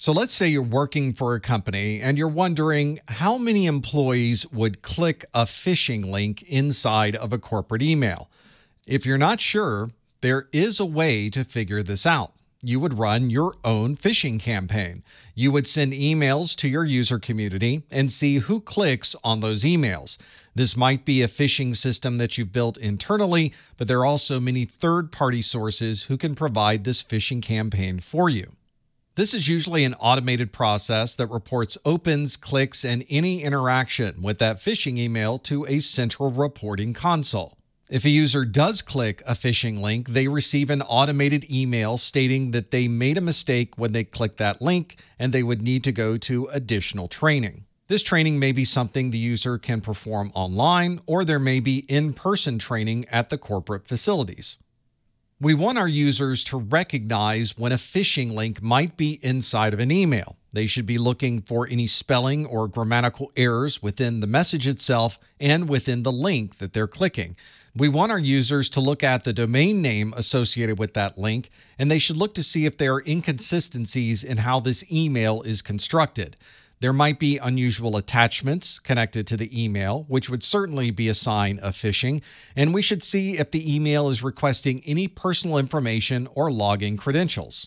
So let's say you're working for a company and you're wondering how many employees would click a phishing link inside of a corporate email. If you're not sure, there is a way to figure this out. You would run your own phishing campaign. You would send emails to your user community and see who clicks on those emails. This might be a phishing system that you've built internally, but there are also many third party sources who can provide this phishing campaign for you. This is usually an automated process that reports opens, clicks, and any interaction with that phishing email to a central reporting console. If a user does click a phishing link, they receive an automated email stating that they made a mistake when they clicked that link and they would need to go to additional training. This training may be something the user can perform online, or there may be in person training at the corporate facilities. We want our users to recognize when a phishing link might be inside of an email. They should be looking for any spelling or grammatical errors within the message itself and within the link that they're clicking. We want our users to look at the domain name associated with that link, and they should look to see if there are inconsistencies in how this email is constructed. There might be unusual attachments connected to the email, which would certainly be a sign of phishing, and we should see if the email is requesting any personal information or login credentials.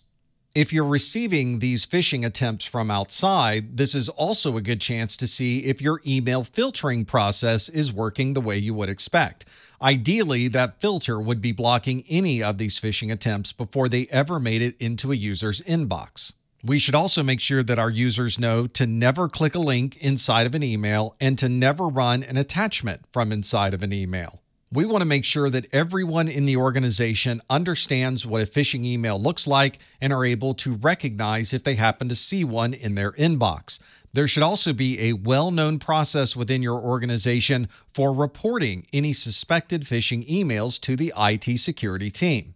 If you're receiving these phishing attempts from outside, this is also a good chance to see if your email filtering process is working the way you would expect. Ideally, that filter would be blocking any of these phishing attempts before they ever made it into a user's inbox. We should also make sure that our users know to never click a link inside of an email and to never run an attachment from inside of an email. We want to make sure that everyone in the organization understands what a phishing email looks like and are able to recognize if they happen to see one in their inbox. There should also be a well known process within your organization for reporting any suspected phishing emails to the IT security team.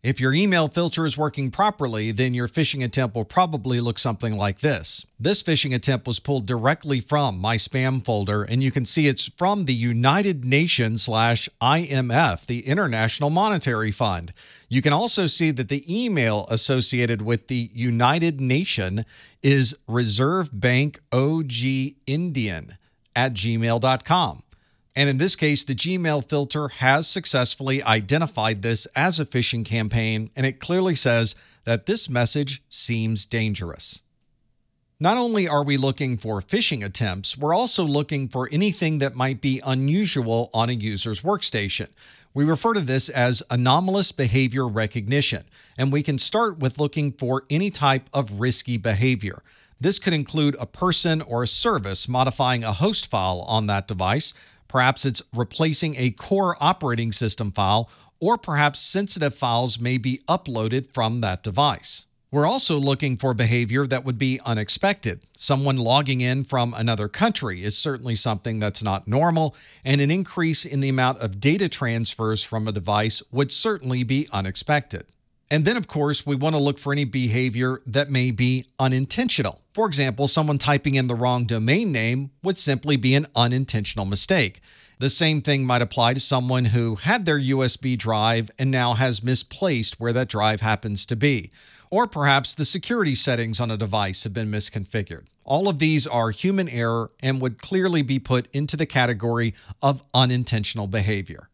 If your email filter is working properly, then your phishing attempt will probably look something like this. This phishing attempt was pulled directly from my spam folder, and you can see it's from the United Nations slash IMF, the International Monetary Fund. You can also see that the email associated with the United Nation is Reserve Bank OG Indian at gmail.com. And in this case, the Gmail filter has successfully identified this as a phishing campaign, and it clearly says that this message seems dangerous. Not only are we looking for phishing attempts, we're also looking for anything that might be unusual on a user's workstation. We refer to this as anomalous behavior recognition, and we can start with looking for any type of risky behavior. This could include a person or a service modifying a host file on that device, Perhaps it's replacing a core operating system file, or perhaps sensitive files may be uploaded from that device. We're also looking for behavior that would be unexpected. Someone logging in from another country is certainly something that's not normal, and an increase in the amount of data transfers from a device would certainly be unexpected. And then, of course, we want to look for any behavior that may be unintentional. For example, someone typing in the wrong domain name would simply be an unintentional mistake. The same thing might apply to someone who had their USB drive and now has misplaced where that drive happens to be. Or perhaps the security settings on a device have been misconfigured. All of these are human error and would clearly be put into the category of unintentional behavior.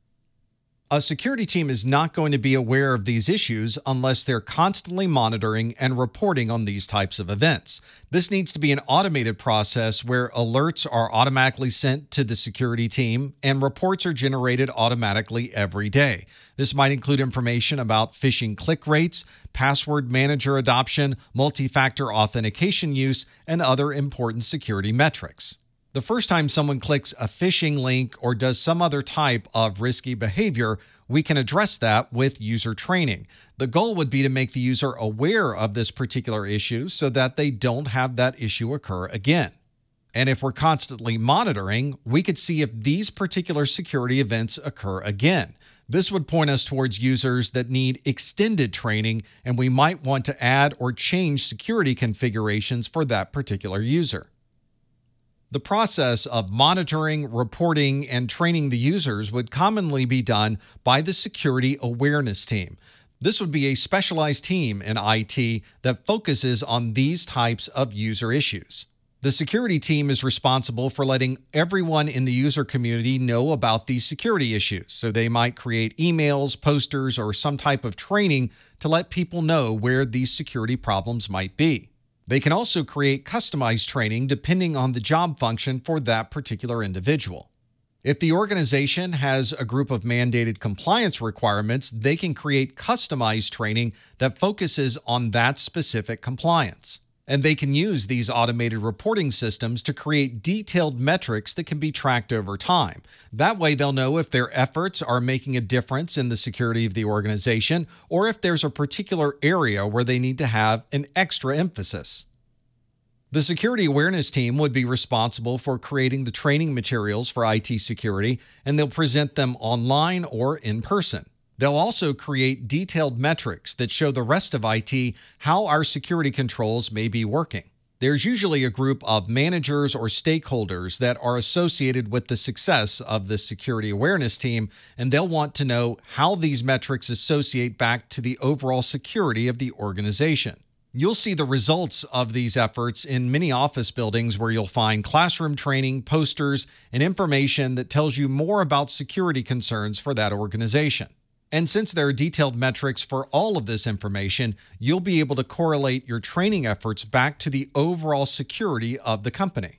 A security team is not going to be aware of these issues unless they're constantly monitoring and reporting on these types of events. This needs to be an automated process where alerts are automatically sent to the security team and reports are generated automatically every day. This might include information about phishing click rates, password manager adoption, multi factor authentication use, and other important security metrics. The first time someone clicks a phishing link or does some other type of risky behavior, we can address that with user training. The goal would be to make the user aware of this particular issue so that they don't have that issue occur again. And if we're constantly monitoring, we could see if these particular security events occur again. This would point us towards users that need extended training, and we might want to add or change security configurations for that particular user. The process of monitoring, reporting, and training the users would commonly be done by the security awareness team. This would be a specialized team in IT that focuses on these types of user issues. The security team is responsible for letting everyone in the user community know about these security issues. So they might create emails, posters, or some type of training to let people know where these security problems might be. They can also create customized training depending on the job function for that particular individual. If the organization has a group of mandated compliance requirements, they can create customized training that focuses on that specific compliance. And they can use these automated reporting systems to create detailed metrics that can be tracked over time. That way, they'll know if their efforts are making a difference in the security of the organization or if there's a particular area where they need to have an extra emphasis. The security awareness team would be responsible for creating the training materials for IT security, and they'll present them online or in person. They'll also create detailed metrics that show the rest of IT how our security controls may be working. There's usually a group of managers or stakeholders that are associated with the success of the security awareness team, and they'll want to know how these metrics associate back to the overall security of the organization. You'll see the results of these efforts in many office buildings where you'll find classroom training, posters, and information that tells you more about security concerns for that organization. And since there are detailed metrics for all of this information, you'll be able to correlate your training efforts back to the overall security of the company.